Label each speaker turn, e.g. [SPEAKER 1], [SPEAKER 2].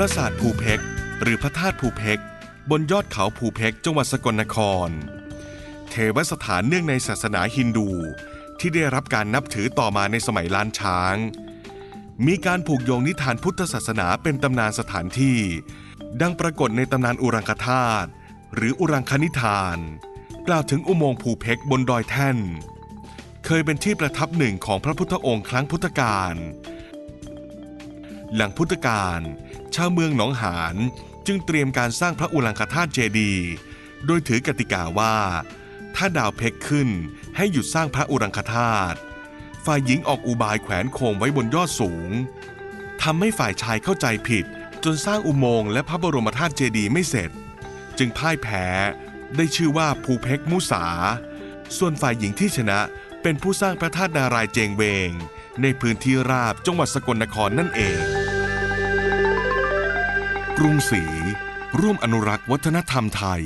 [SPEAKER 1] ราสาทภูเพกหรือพระธาตุภูเพกบนยอดเขาภูเพกจังหวัดสกลนคร เทวสถานเนื่องในศาสนาฮินดู ที่ได้รับการนับถือต่อมาในสมัยล้านช้าง มีการผูกโยงนิทานพุทธศาสนาเป็นตำนานสถานที่ ดังปรากฏในตำนานอุรังคธาตุหรืออุรังคนิทาน กล่าวถึงอุโมงค์ภูเพกบนดอยแท่น เคยเป็นที่ประทับหนึ่งของพระพุทธองค์ครั้งพุทธกาลหลังพุทธกาล ชาวเมืองหนองหานจึงเตรียมการสร้างพระอุรังคธาตุเจดีย์โดยถือกติกาว่า ถ้าดาวเพกขึ้นให้หยุดสร้างพระอุรังคธาตุ ฝ่ายหญิงออกอุบายแขวนโคมไว้บนยอดสูง ทำให้ฝ่ายชายเข้าใจผิด จนสร้างอุโมงค์และพระบรมธาตุเจดีย์ไม่เสร็จ จึงพ่ายแพ้ ได้ชื่อว่าภูเพกมุสา ส่วนฝ่ายหญิงที่ชนะเป็นผู้สร้างพระธาตุนารายเจงเวง ในพื้นที่ราบจังหวัดสกลนครนั่นเอง กรุงศรีร่วมอนุรักษ์วัฒนธรรมไทย